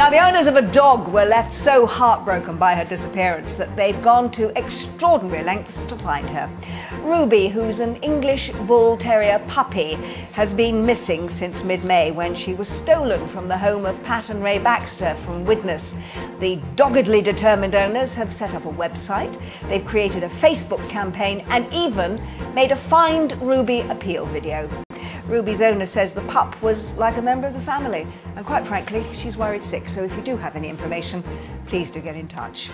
Now, the owners of a dog were left so heartbroken by her disappearance that they've gone to extraordinary lengths to find her. Ruby, who's an English Bull Terrier puppy, has been missing since mid May when she was stolen from the home of Pat and Ray Baxter from Widnes. The doggedly determined owners have set up a website, they've created a Facebook campaign, and even made a Find Ruby appeal video. Ruby's owner says the pup was like a member of the family, and quite frankly, she's worried sick. So if you do have any information, please do get in touch.